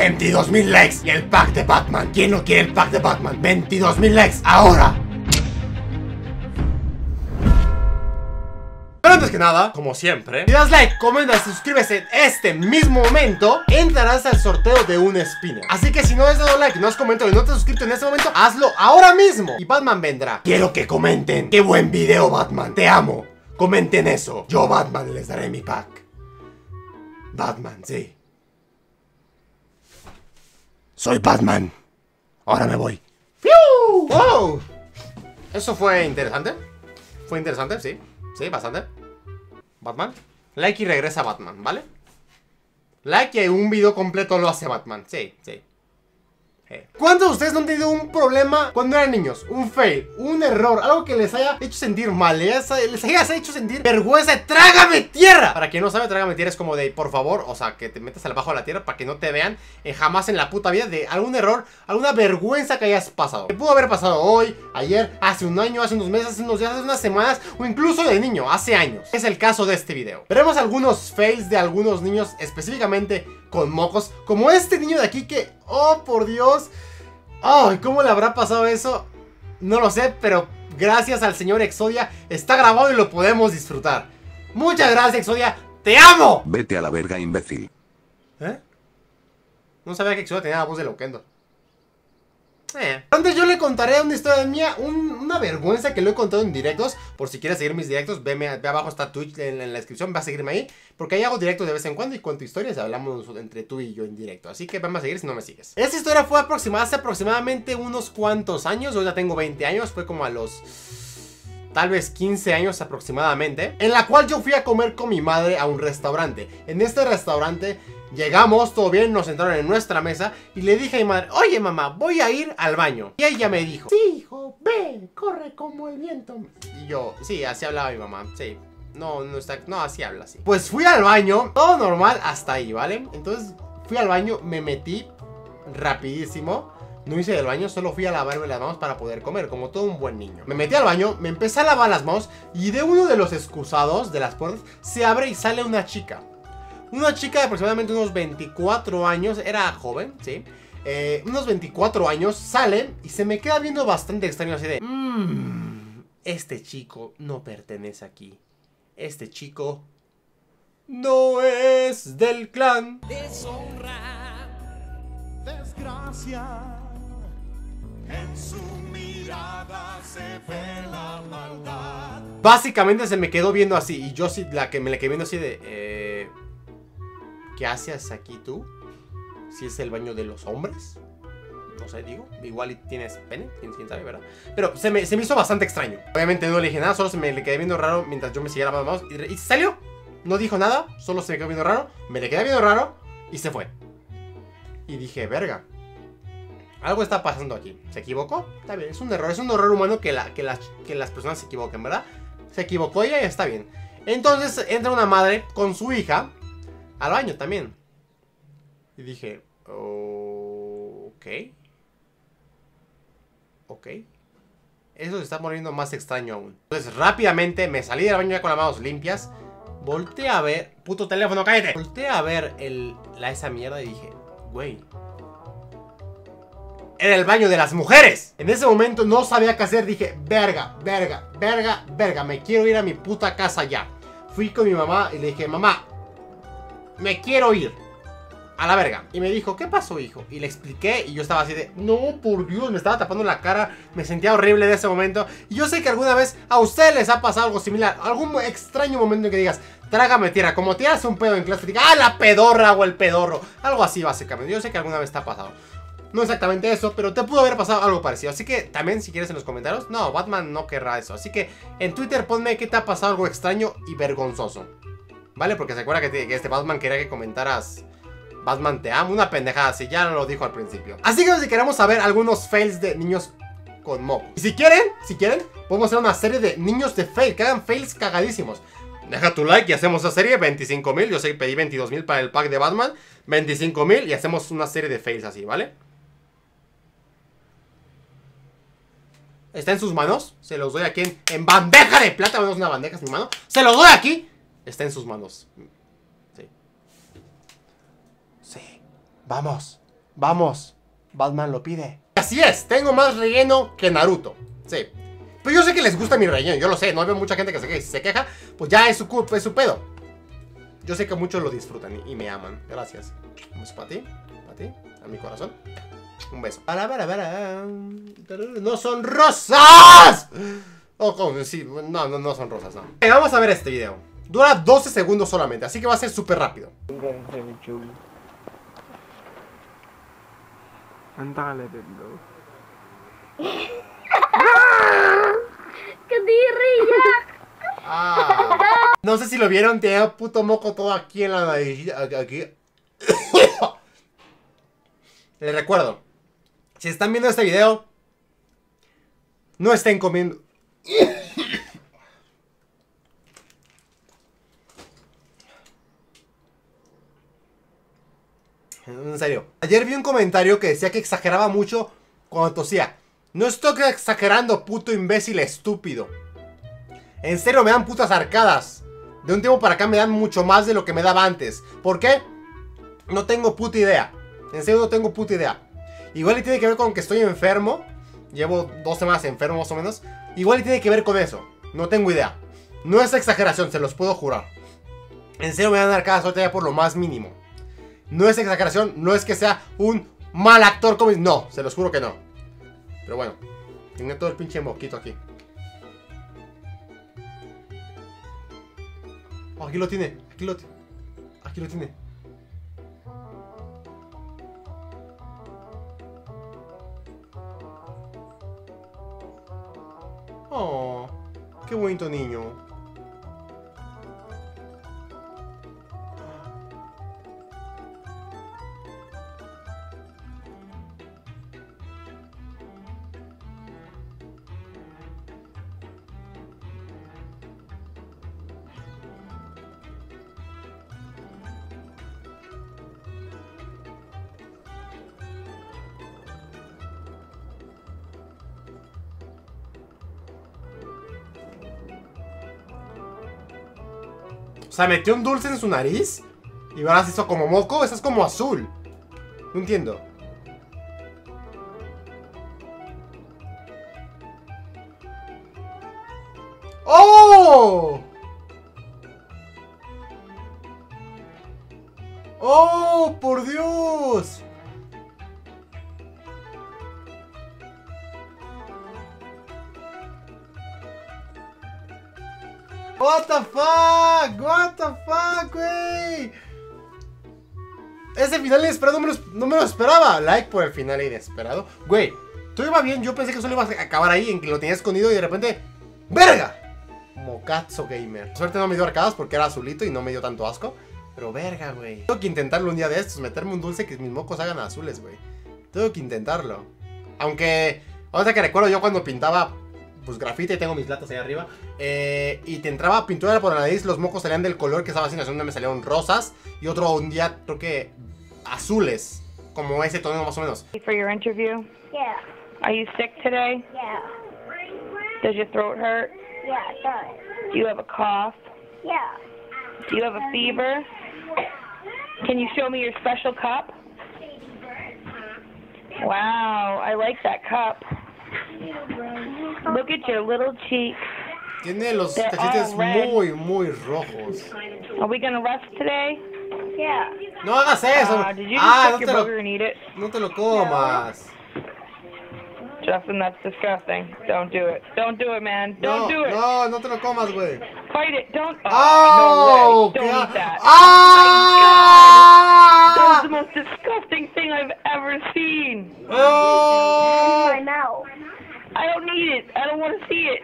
22.000 likes y el pack de Batman. ¿Quién no quiere el pack de Batman? 22.000 likes ahora. Pero antes que nada, como siempre, si das like, comenta, suscríbete en este mismo momento, entrarás al sorteo de un spinner. Así que si no has dado like, no has comentado y no te has suscrito en este momento, hazlo ahora mismo y Batman vendrá. Quiero que comenten. Qué buen video, Batman. Te amo. Comenten eso. Yo, Batman, les daré mi pack. Batman, sí. Soy Batman. Ahora me voy. ¡Fiu! ¡Wow! Eso fue interesante. Fue interesante, sí. Sí, bastante. Batman. Like y regresa Batman, ¿vale? Like y un video completo lo hace Batman. Sí, sí. ¿Cuántos de ustedes no han tenido un problema cuando eran niños? Un fail, un error, algo que les haya hecho sentir mal, les haya, hecho sentir vergüenza. ¡Trágame tierra! Para quien no sabe, trágame tierra es como de, por favor, o sea, que te metas al bajo de la tierra para que no te vean jamás en la puta vida de algún error, alguna vergüenza que hayas pasado. Que pudo haber pasado hoy, ayer, hace un año, hace unos meses, hace unos días, hace unas semanas o incluso de niño, hace años. Es el caso de este video. Veremos algunos fails de algunos niños específicamente con mocos, como este niño de aquí que, oh por Dios, ay, ¿cómo le habrá pasado eso? No lo sé, pero gracias al señor Exodia está grabado y lo podemos disfrutar. Muchas gracias Exodia, te amo. Vete a la verga, imbécil. ¿Eh? No sabía que Exodia tenía la voz de Loquendo. Eh. Antes yo le contaré una historia mía, una vergüenza que lo he contado en directos. Por si quieres seguir mis directos, ve abajo está Twitch en, la descripción, va a seguirme ahí. Porque ahí hago directos de vez en cuando y cuento historias hablamos entre tú y yo en directo. Así que vamos a seguir si no me sigues. Esta historia fue aproximada hace aproximadamente unos cuantos años. Yo ya tengo 20 años, fue como a los tal vez 15 años aproximadamente, en la cual yo fui a comer con mi madre a un restaurante. En este restaurante Llegamos, todo bien, nos sentaron en nuestra mesa y le dije a mi madre, oye mamá, voy a ir al baño. Y ella me dijo, sí hijo, ve, corre como el viento. Y yo, sí, así hablaba mi mamá, sí. No, no está, no, así habla así. Pues fui al baño, todo normal hasta ahí, ¿vale? Entonces fui al baño, me metí rapidísimo. No hice el baño, solo fui a lavarme las manos para poder comer, como todo un buen niño. Me metí al baño, me empecé a lavar las manos y de uno de los excusados de las puertas se abre y sale una chica. Una chica de aproximadamente unos 24 años, era joven, ¿sí? Eh, unos 24 años, sale y se me queda viendo bastante extraño así de... Mmm, este chico no pertenece aquí. Este chico no es del clan. Deshonra, desgracia. En su mirada se ve la maldad. Básicamente se me quedó viendo así. Y yo sí, la que me le quedé viendo así de. Eh, ¿Qué haces aquí tú? Si es el baño de los hombres. No sé, digo. Igual tienes pene, quién sabe. Pero se me, hizo bastante extraño. Obviamente no le dije nada, solo se me le quedé viendo raro mientras yo me seguía lavando manos. Y, salió. No dijo nada, solo se me quedó viendo raro. Me le quedé viendo raro y se fue. Y dije, verga. Algo está pasando aquí. ¿Se equivocó? Está bien, es un error. Es un error humano que, la, que, las, que las personas se equivoquen, ¿verdad? Se equivocó ella y está bien. Entonces entra una madre con su hija al baño también. Y dije, ok. Ok. Eso se está poniendo más extraño aún. Entonces rápidamente me salí del baño ya con las manos limpias. Volté a ver... Puto teléfono, cállate. Volté a ver el, la, esa mierda y dije, güey. Era el baño de las mujeres. En ese momento no sabía qué hacer. Dije, verga, verga, verga, verga. Me quiero ir a mi puta casa ya. Fui con mi mamá y le dije, mamá, me quiero ir. A la verga. Y me dijo, ¿qué pasó, hijo? Y le expliqué y yo estaba así de, no, por Dios, me estaba tapando la cara. Me sentía horrible de ese momento. Y yo sé que alguna vez a ustedes les ha pasado algo similar. Algún extraño momento en que digas, trágame tierra. Como tiras un pedo en clase, diga, ah, la pedorra o el pedorro. Algo así, básicamente. Yo sé que alguna vez te ha pasado. No exactamente eso, pero te pudo haber pasado algo parecido. Así que también si quieres en los comentarios, no, Batman no querrá eso. Así que en Twitter ponme que te ha pasado algo extraño y vergonzoso. ¿Vale? Porque se acuerda que, este Batman quería que comentaras Batman te amo, una pendejada así, ya lo dijo al principio. Así que si queremos saber algunos fails de niños con moco. Y si quieren, si quieren, podemos hacer una serie de niños de fail, que hagan fails cagadísimos. Deja tu like y hacemos esa serie, 25.000, yo sé que pedí 22.000 para el pack de Batman, 25.000 y hacemos una serie de fails así, ¿vale? Está en sus manos, se los doy aquí en, bandeja de plata, no es una bandeja, es mi mano, se los doy aquí está en sus manos. Sí. Sí. Vamos. Vamos, Batman lo pide. Así es, tengo más relleno que Naruto. Sí. Pero yo sé que les gusta mi relleno, yo lo sé, no veo mucha gente que se, que se queja, pues ya es su, culpa, es su pedo. Yo sé que muchos lo disfrutan y, me aman. Gracias. Beso para ti, para ti, a mi corazón. Un beso. Para, para, para. No son rosas. Oh, ¿cómo? sí, no, no, no son rosas, no. Eh, vamos a ver este video. Dura 12 segundos solamente, así que va a ser súper rápido. Ya. Ah. No sé si lo vieron, tenía un puto moco todo aquí en la nariz. Aquí. Les recuerdo, si están viendo este video, no estén comiendo. En serio. Ayer vi un comentario que decía que exageraba mucho cuando tosía. No estoy exagerando, puto imbécil estúpido. En serio, me dan putas arcadas. De un tiempo para acá me dan mucho más de lo que me daba antes. ¿Por qué? No tengo puta idea. En serio, no tengo puta idea. Igual y tiene que ver con que estoy enfermo. Llevo dos semanas enfermo más o menos. Igual y tiene que ver con eso. No tengo idea. No es exageración, se los puedo jurar. En serio me dan arcadas ahorita ya por lo más mínimo. No es exageración, no es que sea un mal actor como... No, se los juro que no. Pero bueno, tiene todo el pinche moquito aquí. Oh, aquí lo tiene, aquí lo tiene. Aquí lo tiene. Qué bonito O sea, metió un dulce en su nariz y ahora se hizo como moco. Eso es como azul. No entiendo. ¡Oh! ¡Oh, por Dios! What the fuck? What the fuck, güey? Ese final inesperado no me, lo, no me lo esperaba. Like por el final inesperado. Güey, todo iba bien. Yo pensé que solo iba a acabar ahí, en que lo tenía escondido y de repente. ¡Verga! Mocazo gamer. Suerte no me dio arcadas porque era azulito y no me dio tanto asco. Pero verga, güey. Tengo que intentarlo un día de estos. Meterme un dulce que mis mocos hagan azules, güey. Tengo que intentarlo. Aunque. Ahorita que recuerdo yo cuando pintaba pues grafite, tengo mis latas ahí arriba. Eh, y te entraba pintura por la nariz, los mocos salían del color que estaba haciendo. Una me salieron rosas y otro un día creo que azules, como ese tono más o menos. For your interview? Yeah. Are you sick today? Yeah. Does your throat hurt? Yeah, it does. Do you have a cough? Yeah. Do you have a fever? Can you show me your special cup? Wow, I like that cup. Look at your little cheeks. Tiene los They're cachetes all red. muy, muy rojos. Are we gonna rest today? Yeah. No hagas eso. Uh, did you just ah, pick no te, your burger lo, and eat it? no te lo comas. Justin, that's disgusting. Don't do it. Don't do it, man. Don't No, do it. no, no te lo comas, güey. Fight it. Don't. ¡Oh! Oh, no way. qué Don't a- eat that. ¡Ah! That was the most disgusting thing I've ever seen. ¡Oh! My mouth. I don't need it. I don't want to see it.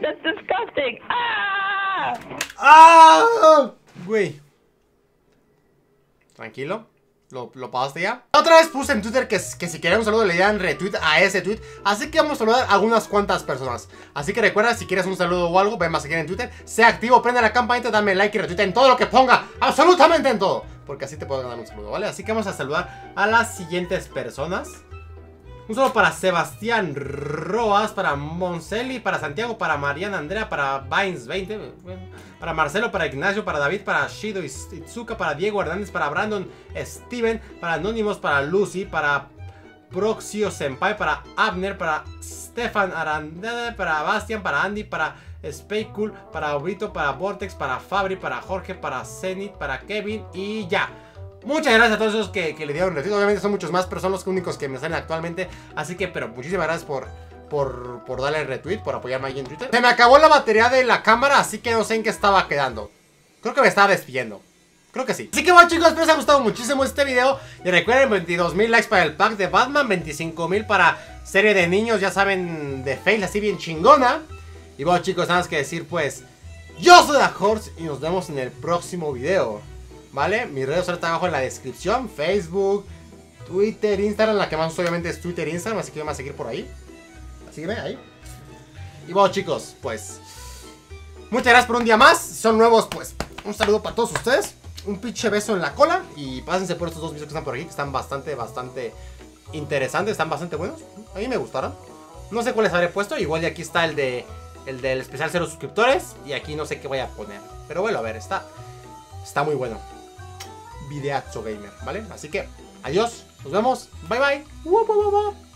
That's disgusting. Ah! ¡Ah! Güey. Tranquilo. ¿Lo, ¿Lo pagaste ya? Otra vez puse en Twitter que, que si querían un saludo le dieran retweet a ese tweet. Así que vamos a saludar a unas cuantas personas. Así que recuerda, si quieres un saludo o algo, ven más seguir en Twitter. Sea activo, prende la campanita, dame like y retweet en todo lo que ponga. Absolutamente en todo. Porque así te puedo ganar un saludo, ¿vale? Así que vamos a saludar a las siguientes personas. Un saludo para Sebastián Roas, para Monselli, para Santiago, para Mariana Andrea, para Vines 20, para Marcelo, para Ignacio, para David, para Shido Itsuka, para Diego Hernández, para Brandon Steven, para Anónimos, para Lucy, para Proxio Senpai, para Abner, para Stefan Arandada, para Bastian, para Andy, para Spaycool, para Obrito, para Vortex, para Fabri, para Jorge, para Zenith, para Kevin y ya. Muchas gracias a todos esos que, le dieron retweet. Obviamente son muchos más, pero son los únicos que me salen actualmente. Así que, pero muchísimas gracias por, por, darle retweet, por apoyarme ahí en Twitter. Se me acabó la batería de la cámara, así que no sé en qué estaba quedando. Creo que me estaba despidiendo. Creo que sí. Así que bueno chicos, espero os haya gustado muchísimo este video. Y recuerden, 22.000 likes para el pack de Batman, 25.000 para serie de niños, ya saben, de Fail, así bien chingona. Y bueno chicos, nada más que decir pues, yo soy The Horse y nos vemos en el próximo video. ¿Vale? Mis redes están abajo en la descripción, Facebook, Twitter, Instagram, la que más obviamente es Twitter e Instagram, así que vamos a seguir por ahí. Ve ahí. Y bueno chicos, pues, muchas gracias por un día más. Si son nuevos, pues, un saludo para todos ustedes. Un pinche beso en la cola y pásense por estos dos videos que están por aquí, que están bastante, bastante interesantes, están bastante buenos. A mí me gustaron. No sé cuáles habré puesto, igual de aquí está el de el del especial cero suscriptores y aquí no sé qué voy a poner. Pero bueno, a ver, está está muy bueno. Videazo gamer, ¿vale? Así que adiós, nos vemos. Bye bye.